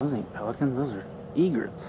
Those ain't pelicans, those are egrets.